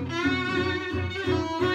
Música